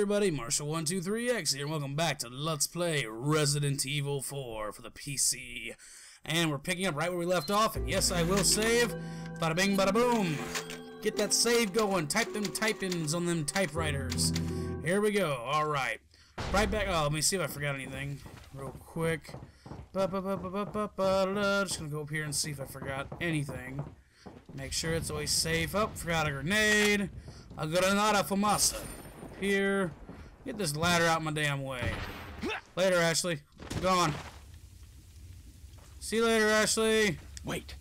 everybody, Marshall123X here, and welcome back to Let's Play Resident Evil 4 for the PC. And we're picking up right where we left off, and yes, I will save. Bada bing, bada boom. Get that save going. Type them type-ins on them typewriters. Here we go. Alright. Right back. Oh, let me see if I forgot anything real quick. Ba -ba -ba Just gonna go up here and see if I forgot anything. Make sure it's always safe. Oh, forgot a grenade. A granada fumaça here. Get this ladder out my damn way. Later, Ashley. Gone. See you later, Ashley. Wait.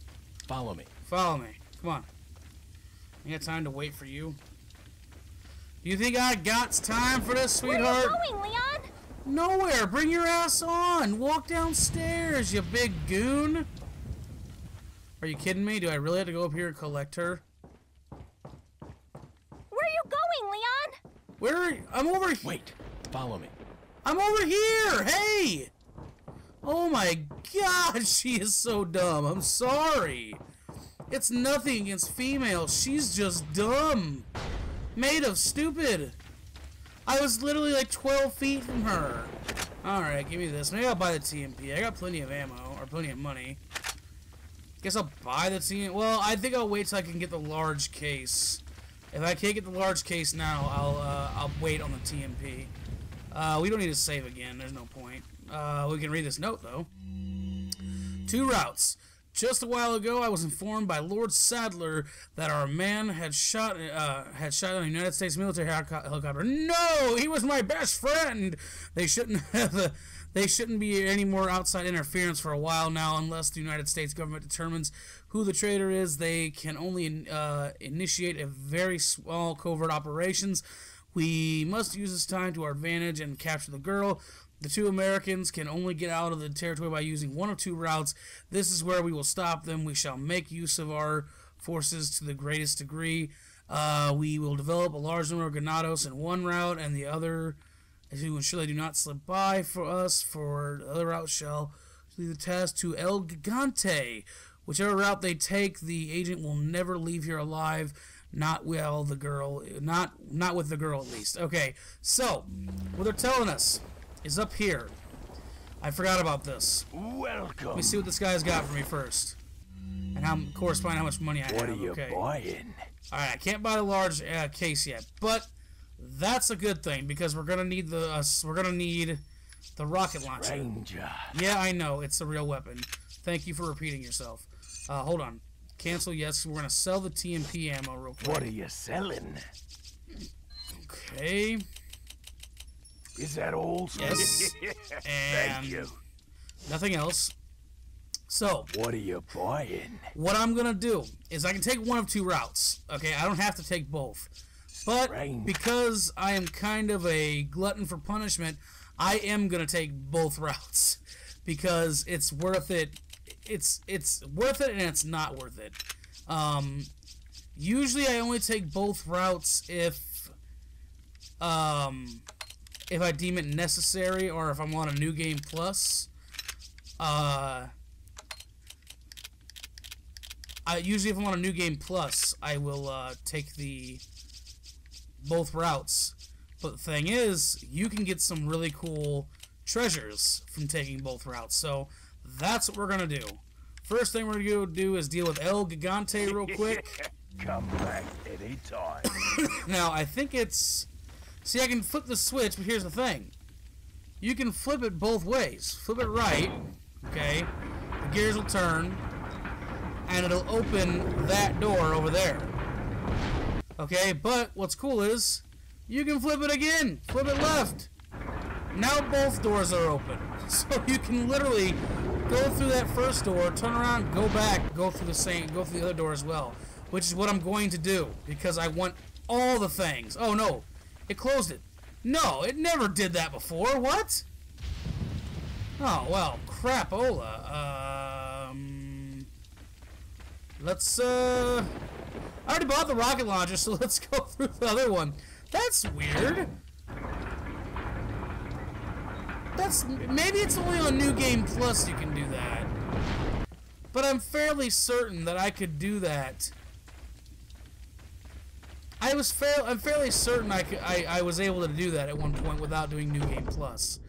Follow me. Follow me. Come on. I got time to wait for you. Do you think I got time for this, sweetheart? Where are you going, Leon? Nowhere. Bring your ass on. Walk downstairs, you big goon. Are you kidding me? Do I really have to go up here and collect her? Where are you? I'm over here. Wait. Follow me. I'm over here. Hey. Oh my god, she is so dumb. I'm sorry. It's nothing against females. She's just dumb. Made of stupid. I was literally like 12 feet from her. Alright, give me this. Maybe I'll buy the TMP. I got plenty of ammo, or plenty of money. Guess I'll buy the TMP. Well, I think I'll wait till I can get the large case. If I can't get the large case now, I'll uh, I'll wait on the TMP. Uh, we don't need to save again. There's no point. Uh, we can read this note though. Two routes. Just a while ago, I was informed by Lord Saddler that our man had shot uh, had shot a United States military helicopter. No, he was my best friend. They shouldn't have. They shouldn't be any more outside interference for a while now, unless the United States government determines who the traitor is. They can only uh, initiate a very small covert operations. We must use this time to our advantage and capture the girl. The two Americans can only get out of the territory by using one of two routes. This is where we will stop them. We shall make use of our forces to the greatest degree. Uh, we will develop a large number of Ganados in one route, and the other to ensure they do not slip by for us. For the other route shall leave the task to El Gigante. Whichever route they take, the agent will never leave here alive. Not well, the girl, not not with the girl at least. Okay, so what they're telling us is up here. I forgot about this. Welcome. Let me see what this guy's got for me first, and how correspond how much money I what have. What are you okay. buying? All right, I can't buy the large uh, case yet, but that's a good thing because we're gonna need the uh, we're gonna need the rocket launcher. Ranger. Yeah, I know it's a real weapon. Thank you for repeating yourself. Uh, hold on. Cancel. Yes, we're gonna sell the TMP ammo real quick. What are you selling? Okay. Is that all? Yes. Thank you. Nothing else. So. What are you buying? What I'm gonna do is I can take one of two routes. Okay, I don't have to take both. But because I am kind of a glutton for punishment, I am gonna take both routes because it's worth it. It's it's worth it and it's not worth it. Um, usually, I only take both routes if um, if I deem it necessary or if I'm on a new game plus. Uh, I usually if I'm on a new game plus, I will uh, take the both routes. But the thing is, you can get some really cool treasures from taking both routes. So that's what we're going to do. First thing we're going to do is deal with El Gigante real quick. Come back anytime. now, I think it's... See, I can flip the switch, but here's the thing. You can flip it both ways. Flip it right, okay? The gears will turn, and it'll open that door over there. Okay, but what's cool is you can flip it again. Flip it left. Now both doors are open. So you can literally go through that first door, turn around, go back, go through the same, go through the other door as well. Which is what I'm going to do because I want all the things. Oh no, it closed it. No, it never did that before. What? Oh well, crap, crapola. Um, let's uh. I already bought the rocket launcher, so let's go through the other one. That's weird. That's maybe it's only on New Game Plus you can do that. But I'm fairly certain that I could do that I was fair, I'm fairly certain I, could, I, I was able to do that at one point without doing New Game Plus.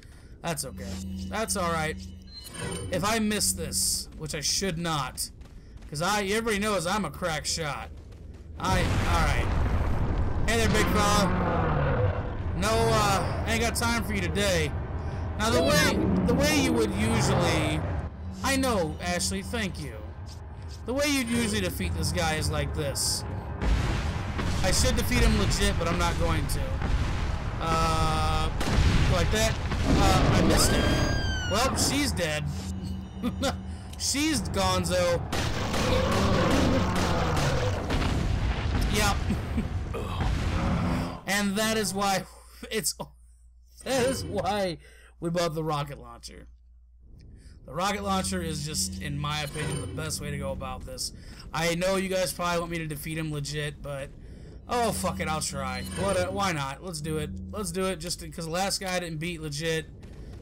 That's okay. That's alright. If I miss this, which I should not, because I everybody knows I'm a crack shot. I alright. Hey there, big fella. No, uh, I ain't got time for you today. Now the way the way you would usually I know, Ashley, thank you. The way you'd usually defeat this guy is like this. I should defeat him legit, but I'm not going to. Uh, like that. Uh, I missed it. Well, she's dead. she's gonzo. Yep. and that is why it's that is why we bought the rocket launcher. The rocket launcher is just, in my opinion, the best way to go about this. I know you guys probably want me to defeat him legit, but oh fuck it, I'll try. What? Uh, why not? Let's do it. Let's do it. Just because the last guy I didn't beat legit,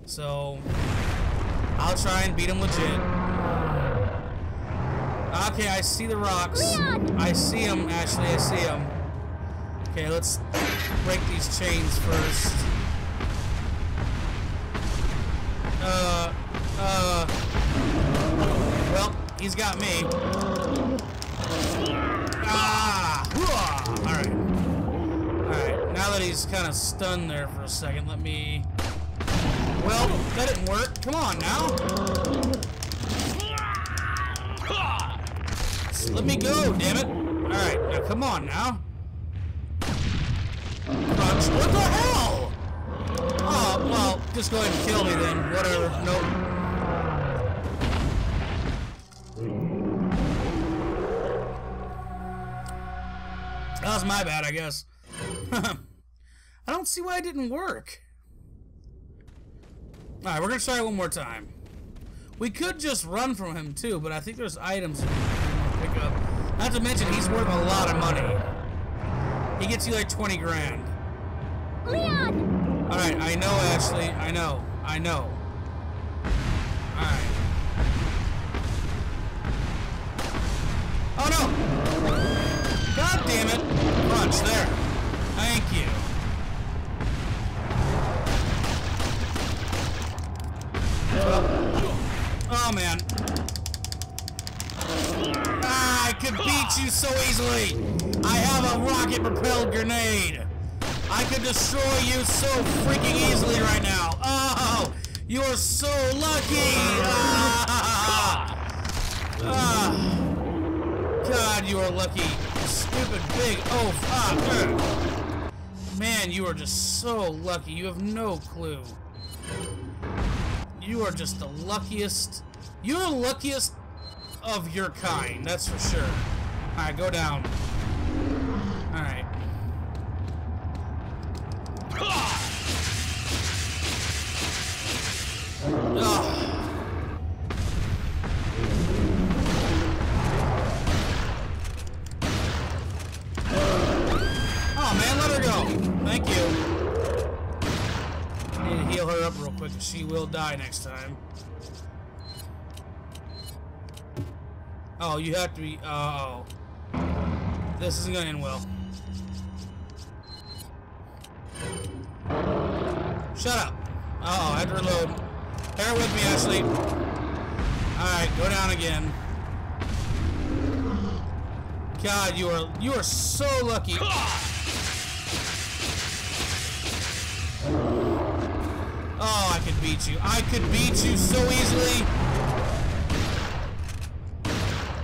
so I'll try and beat him legit. Okay, I see the rocks. I see them, Ashley. I see them. Okay, let's break these chains first. Uh, uh. Well, he's got me. Ah! Alright. Alright, now that he's kind of stunned there for a second, let me... Well, that didn't work. Come on now. Let me go, damn it. Alright, now come on now. Crunch. What the hell? Oh, well, just go ahead and kill me then. Whatever. Nope. That was my bad, I guess. I don't see why it didn't work. Alright, we're gonna try one more time. We could just run from him too, but I think there's items Not to mention, he's worth a lot of money. He gets you like 20 grand. Leon! Alright, I know, Ashley. I know. I know. Alright. Oh no! God damn it! Punch, there. Thank you. Oh man. Ah, I could beat you so easily! I have a rocket propelled grenade! I could destroy you so freaking easily right now! Oh! You're so lucky! Ah! Ah! God, you are lucky. Stupid big oaf. Ah, Man, you are just so lucky. You have no clue. You are just the luckiest. You're the luckiest of your kind, that's for sure. Alright, go down. Alright. Ah. Oh man, let her go. Thank you. Need to heal her up real quick, she will die next time. Oh, you have to be. Uh oh. This isn't gonna end well. Shut up. Uh oh, I have to reload. Bear with me, Ashley. Alright, go down again. God, you are you are so lucky. Oh, I could beat you. I could beat you so easily.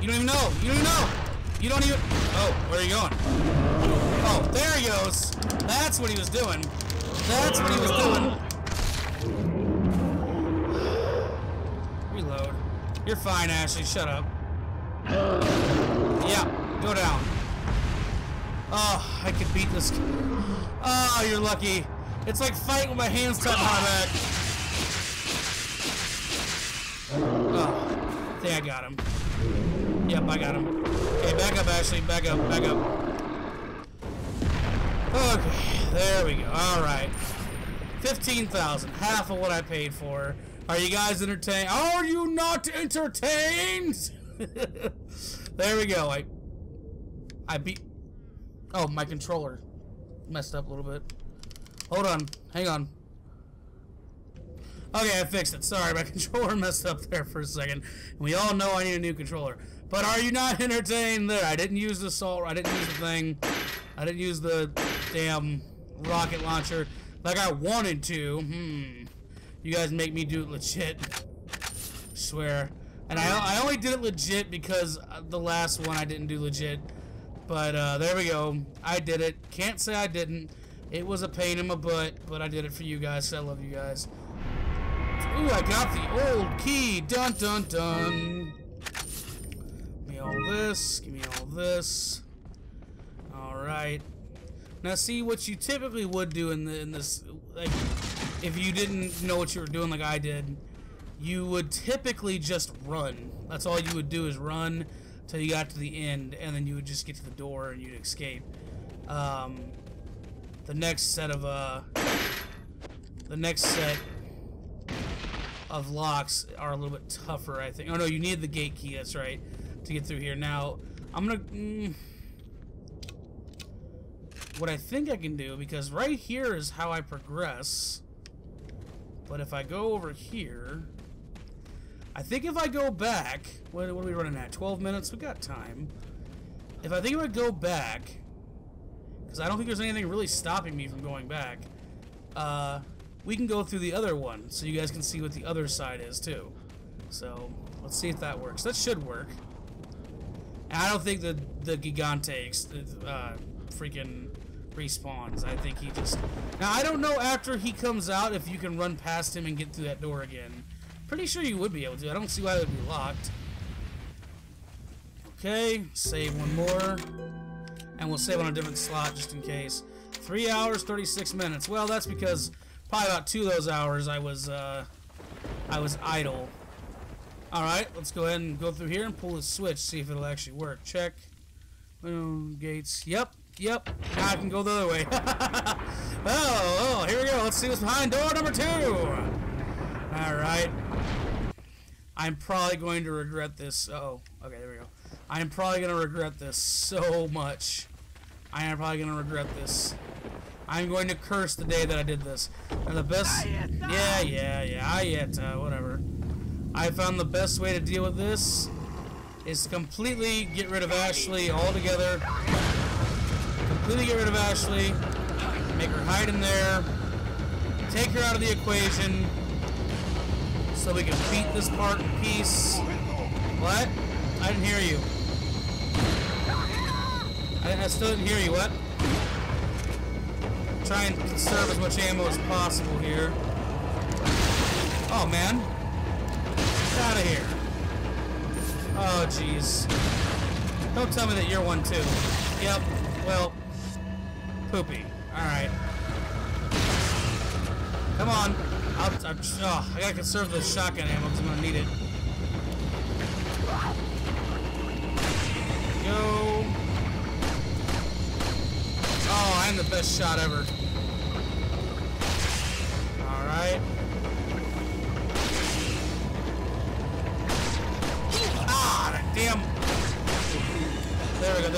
You don't even know. You don't even know. You don't even. Oh, where are you going? Oh, there he goes. That's what he was doing. That's what he was doing. Reload. You're fine, Ashley. Shut up. Yeah, go down. Oh, I could beat this. Oh, you're lucky. It's like fighting with my hands tied behind my back. Oh, I think I got him. Yep, I got him. Okay, back up, Ashley. Back up, back up. Okay, there we go. All right. 15000 half of what I paid for. Are you guys entertained? Are you not entertained? there we go. I, I beat... Oh, my controller messed up a little bit. Hold on. Hang on. Okay, I fixed it. Sorry, my controller messed up there for a second. We all know I need a new controller. But are you not entertained there? I didn't use the salt. I didn't use the thing. I didn't use the damn rocket launcher like I wanted to. Hmm. You guys make me do it legit. swear. And I, I only did it legit because uh, the last one I didn't do legit. But uh, there we go. I did it. Can't say I didn't. It was a pain in my butt, but I did it for you guys. So I love you guys. Ooh, I got the old key. Dun dun dun. All this. Give me all this. All right. Now, see what you typically would do in the in this, like, if you didn't know what you were doing, like I did, you would typically just run. That's all you would do is run till you got to the end, and then you would just get to the door and you'd escape. Um, the next set of uh, the next set of locks are a little bit tougher, I think. Oh no, you need the gate key. That's right to get through here. Now, I'm gonna. Mm, what I think I can do, because right here is how I progress. But if I go over here, I think if I go back, what, what are we running at? 12 minutes? We got time. If I think if I go back, because I don't think there's anything really stopping me from going back, uh, we can go through the other one, so you guys can see what the other side is too. So let's see if that works. That should work. I don't think the the Gigante uh, freaking respawns. I think he just... Now, I don't know after he comes out if you can run past him and get through that door again. Pretty sure you would be able to. I don't see why it would be locked. Okay, save one more. And we'll save on a different slot just in case. Three hours, 36 minutes. Well, that's because probably about two of those hours I was, uh, I was idle. Alright, let's go ahead and go through here and pull the switch, see if it'll actually work. Check. Oh, gates. Yep, Yep, now I can go the other way. oh, oh, here we go. Let's see what's behind door number two. Alright. I'm probably going to regret this. Uh oh, okay, there we go. I am probably going to regret this so much. I am probably going to regret this. I'm going to curse the day that I did this. And the best... Yeah, yeah, yeah, Ayeta, whatever. I found the best way to deal with this is to completely get rid of Ashley altogether completely get rid of Ashley, make her hide in there, take her out of the equation, so we can beat this part in peace. What? I didn't hear you. I, I still didn't hear you. What? Try and conserve as much ammo as possible here. Oh, man. Get out of here. Oh, jeez. Don't tell me that you're one, too. Yep. Well, poopy. Alright. Come on. I'll, I'll, oh, I gotta conserve the shotgun ammo because I'm gonna need it. Go. Oh, I'm the best shot ever.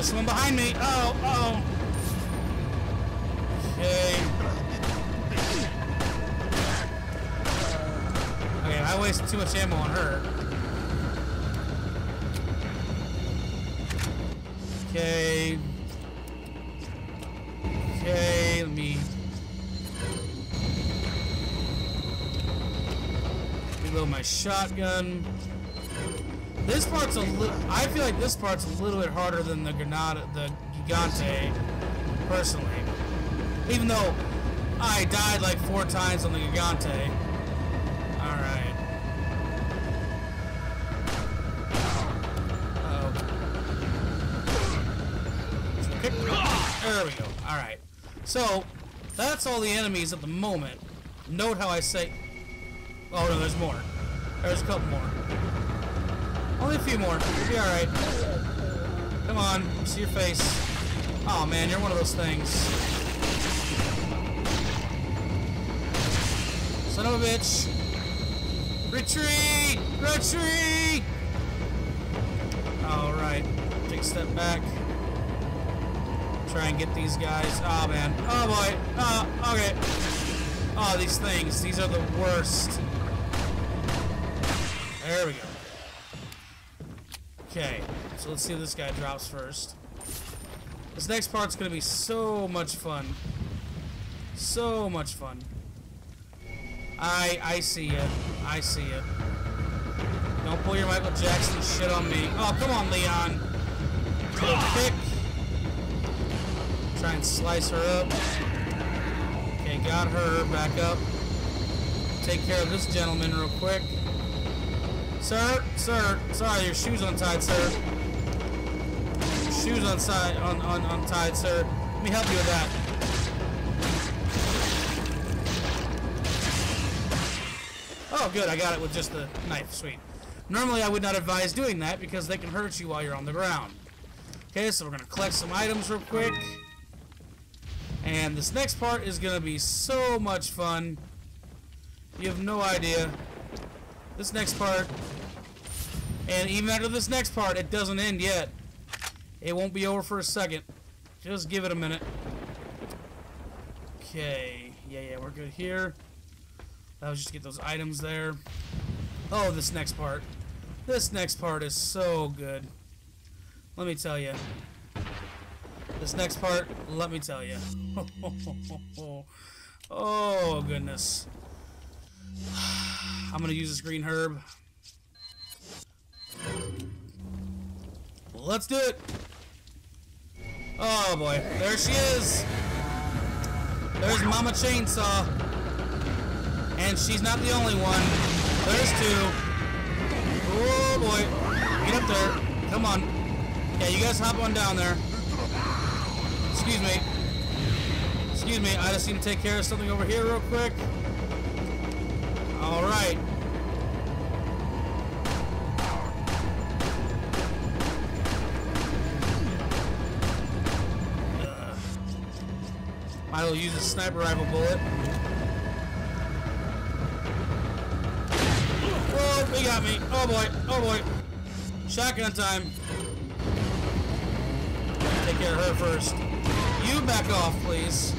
Someone behind me. Oh, oh. Okay. Okay, I wasted too much ammo on her. Okay. Okay, let me... Reload my shotgun. This part's a little... I feel like this part's a little bit harder than the Granada, the Gigante, personally. Even though I died like four times on the Gigante. Alright. Uh oh There we go. Alright. So, that's all the enemies at the moment. Note how I say... Oh no, there's more. There's a couple more. Only a few more. You'll be alright. Come on, see your face. Oh man, you're one of those things. Son of a bitch. Retreat! Retreat! Alright. Take a step back. Try and get these guys. Oh man. Oh boy. Oh, okay. Oh, these things. These are the worst. Okay, so let's see if this guy drops first. This next part's gonna be so much fun. So much fun. I I see it. I see it. Don't pull your Michael Jackson shit on me. Oh, come on, Leon. Little kick. Try and slice her up. Okay, got her. Back up. Take care of this gentleman real quick. Sir, sir, sorry, your shoes untied, sir. Shoes unside, un, un, untied, sir. Let me help you with that. Oh, good, I got it with just the knife. Sweet. Normally, I would not advise doing that because they can hurt you while you're on the ground. Okay, so we're going to collect some items real quick. And this next part is going to be so much fun. You have no idea. This next part, and even after this next part, it doesn't end yet. It won't be over for a second. Just give it a minute. Okay. Yeah, yeah, we're good here. That was just get those items there. Oh, this next part. This next part is so good. Let me tell you. This next part, let me tell you. oh, goodness. I'm to use this green herb. Let's do it. Oh, boy. There she is. There's Mama Chainsaw. And she's not the only one. There's two. Oh, boy. Get up there. Come on. Yeah, you guys hop on down there. Excuse me. Excuse me. I just need to take care of something over here real quick. All right. I will use a sniper rifle bullet. Whoa, they got me. Oh boy, oh boy. Shotgun time. Take care of her first. You back off, please.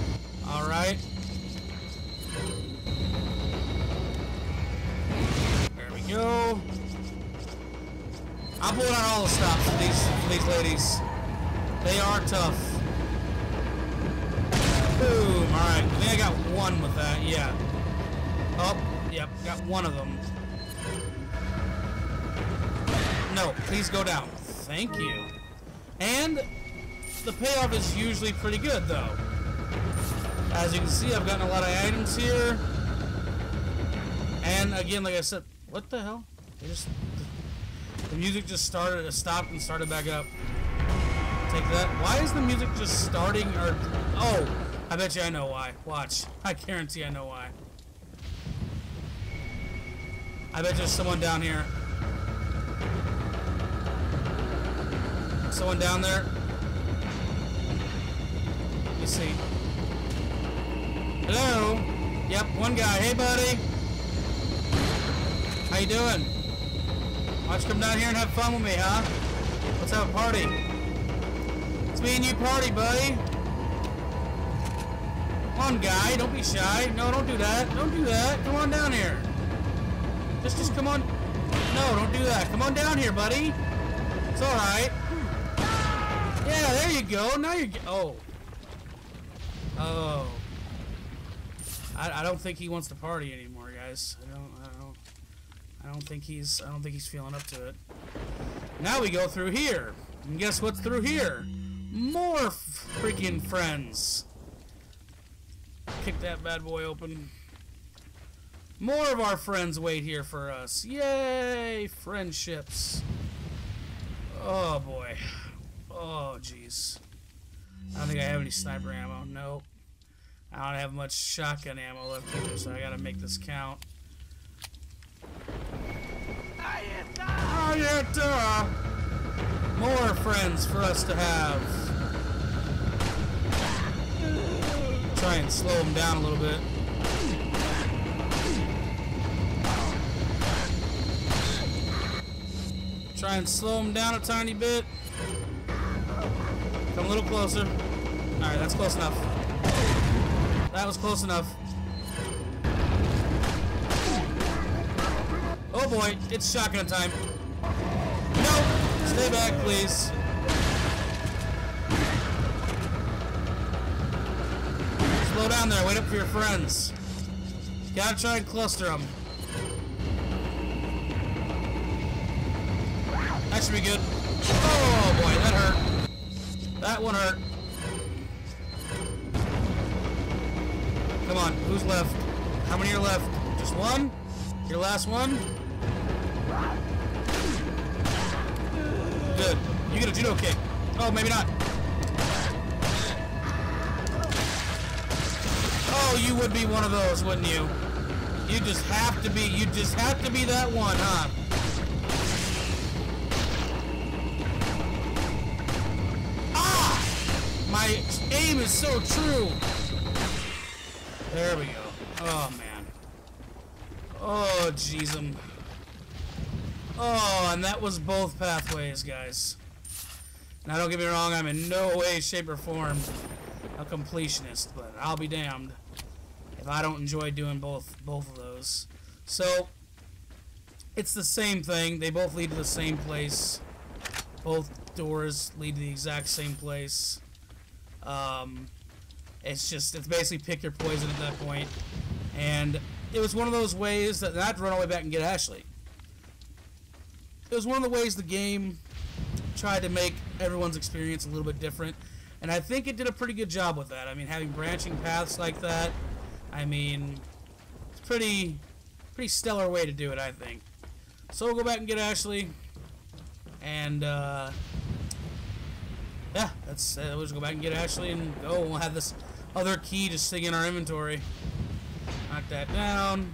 I'm pulling out all the stops for these these ladies. They are tough. Boom. Alright. I think I got one with that. Yeah. Oh, yep. Got one of them. No, please go down. Thank you. And the payoff is usually pretty good, though. As you can see, I've gotten a lot of items here. And again, like I said, what the hell? They just the music just started, uh, stopped, and started back up. Take that. Why is the music just starting? Or oh, I bet you I know why. Watch. I guarantee I know why. I bet there's someone down here. Someone down there. Let me see. Hello? Yep, one guy. Hey, buddy. How you doing? Why come down here and have fun with me, huh? Let's have a party. It's me and you party, buddy. Come on, guy. Don't be shy. No, don't do that. Don't do that. Come on down here. Just, just come on. No, don't do that. Come on down here, buddy. It's all right. Yeah, there you go. Now you're. Oh. Oh. I, I don't think he wants to party anymore, guys. I don't. I don't. I don't think he's. I don't think he's feeling up to it. Now we go through here. And guess what's through here? More freaking friends. Kick that bad boy open. More of our friends wait here for us. Yay! Friendships. Oh boy. Oh jeez. I don't think I have any sniper ammo. Nope. I don't have much shotgun ammo left either, so I gotta make this count. Ayata! More friends for us to have. Try and slow them down a little bit. Try and slow them down a tiny bit. Come a little closer. Alright, that's close enough. That was close enough. Oh boy, it's shotgun time. No! Stay back, please. Slow down there. Wait up for your friends. Gotta try and cluster them. That should be good. Oh boy, that hurt. That one hurt. Come on, who's left? How many are left? Just one? Your last one? Good. You get a judo kick. Oh, maybe not. Oh, you would be one of those, wouldn't you? You just have to be, you just have to be that one, huh? Ah! My aim is so true. There we go. Oh, man. Oh, jeez. Oh, and that was both pathways, guys. Now, don't get me wrong, I'm in no way, shape, or form a completionist, but I'll be damned if I don't enjoy doing both both of those. So, it's the same thing. They both lead to the same place. Both doors lead to the exact same place. Um, it's just, it's basically pick your poison at that point. And it was one of those ways that, I have to run all the way back and get Ashley. It was one of the ways the game tried to make everyone's experience a little bit different. And I think it did a pretty good job with that. I mean, having branching paths like that, I mean, it's pretty, pretty stellar way to do it, I think. So we'll go back and get Ashley. And, uh, yeah, that's, uh, we'll just go back and get Ashley and go. We'll have this other key just sitting in our inventory. Knock that down.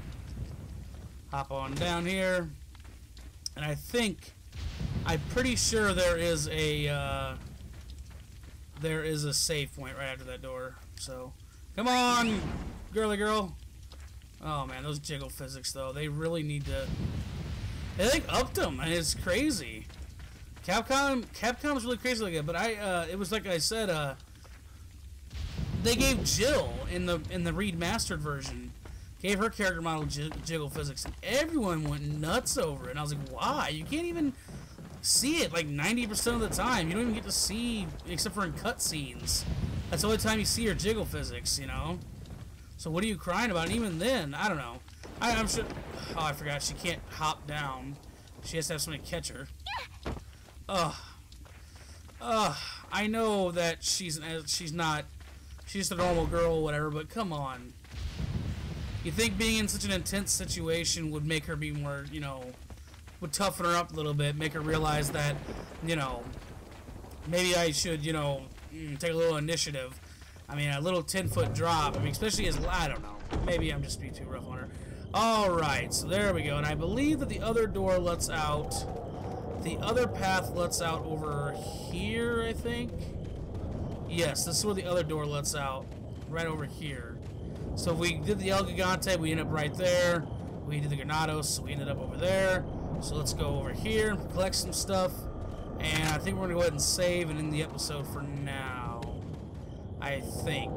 Hop on down here. And I think, I'm pretty sure there is a, uh, there is a save point right after that door. So, come on, girly girl. Oh man, those jiggle physics though, they really need to. They like upped them, and it's crazy. Capcom, Capcom's really crazy like that. But I, uh, it was like I said, uh, they gave Jill in the in the remastered version, gave her character model jiggle physics, and everyone went nuts over it. And I was like, why? You can't even see it like 90% of the time. You don't even get to see, except for in cutscenes. That's the only time you see her jiggle physics, you know? So what are you crying about? And even then, I don't know. I, am sure... Oh, I forgot. She can't hop down. She has to have somebody catch her. Ugh. Ugh. I know that she's she's not... She's just a normal girl or whatever, but come on. You think being in such an intense situation would make her be more, you know, would toughen her up a little bit, make her realize that, you know, maybe I should, you know, mm, take a little initiative. I mean, a little 10-foot drop. I mean, especially as, I don't know. Maybe I'm just being too rough on her. Alright, so there we go. And I believe that the other door lets out, the other path lets out over here, I think. Yes, this is where the other door lets out, right over here. So if we did the El Gigante, we end up right there. We did the Ganados, so we ended up over there. So let's go over here, collect some stuff, and I think we're to go ahead and save and end the episode for now. I think.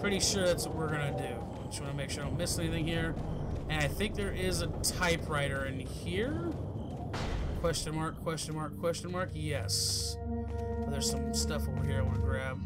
Pretty sure that's what we're to do. Just want to make sure I don't miss anything here. And I think there is a typewriter in here. Question mark, question mark, question mark. Yes. There's some stuff over here I want to grab.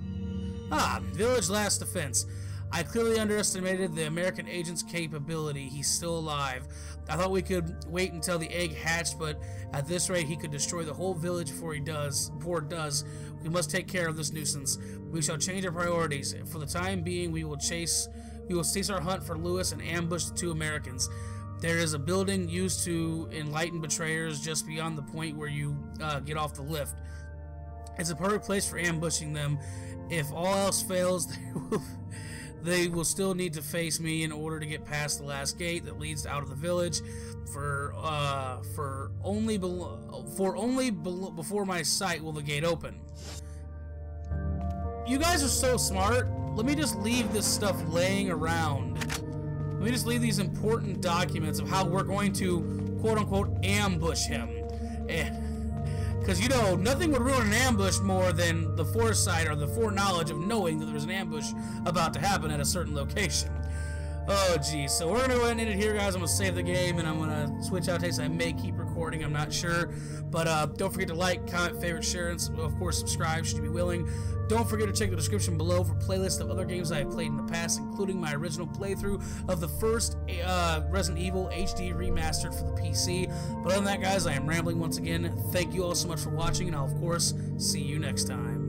Ah, Village Last Defense. I clearly underestimated the American agent's capability. He's still alive. I thought we could wait until the egg hatched, but at this rate, he could destroy the whole village before he does. Before it does, we must take care of this nuisance. We shall change our priorities. For the time being, we will chase. We will cease our hunt for Luis and ambush the two Americans. There is a building used to enlighten betrayers just beyond the point where you uh, get off the lift. It's a perfect place for ambushing them. If all else fails, they will they will still need to face me in order to get past the last gate that leads out of the village. For uh, for only for only before my sight will the gate open. You guys are so smart. Let me just leave this stuff laying around. Let me just leave these important documents of how we're going to quote unquote ambush him. And Because, you know, nothing would ruin an ambush more than the foresight or the foreknowledge of knowing that there's an ambush about to happen at a certain location. Oh, geez. So we're going to go ahead and end it here, guys. I'm going to save the game, and I'm going to switch out takes. I may keep recording. I'm not sure. But uh, don't forget to like, comment, favorite, share, and of course, subscribe should you be willing. Don't forget to check the description below for playlists of other games I have played in the past, including my original playthrough of the first uh, Resident Evil HD remastered for the PC. But other than that, guys, I am rambling once again. Thank you all so much for watching, and I'll, of course, see you next time.